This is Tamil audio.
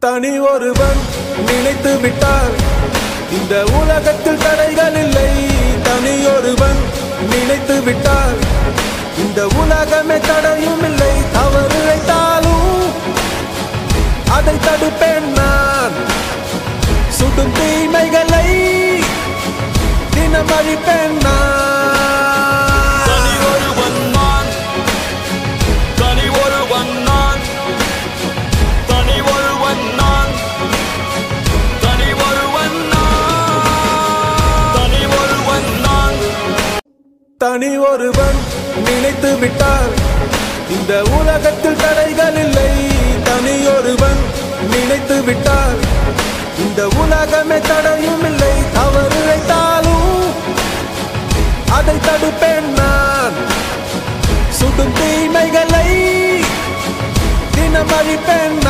தனி ஒருவன் நினைத்து விட்டார். இந்த உலகத்தில் தடைகள் இல்லை. தனி ஒருவன் நினைத்து விட்டார். இந்த உலகமே தடையும் இல்லை. தவறு வைத்தாலும் அதை தடுப்பேன் நான். சுடும் தீமைகளை தினம் அழிப்பேன் தனி ஒருவன் நினைத்து விட்டார். இந்த உலகத்தில் தடைகள் இல்லை. தனி ஒருவன் நினைத்து விட்டார். இந்த உலகமே தடையும் இல்லை. தவறு வைத்தாலும் அதை தடுப்பேன் நான். சுடும் தீமைகளை தினம் அழிப்பேன்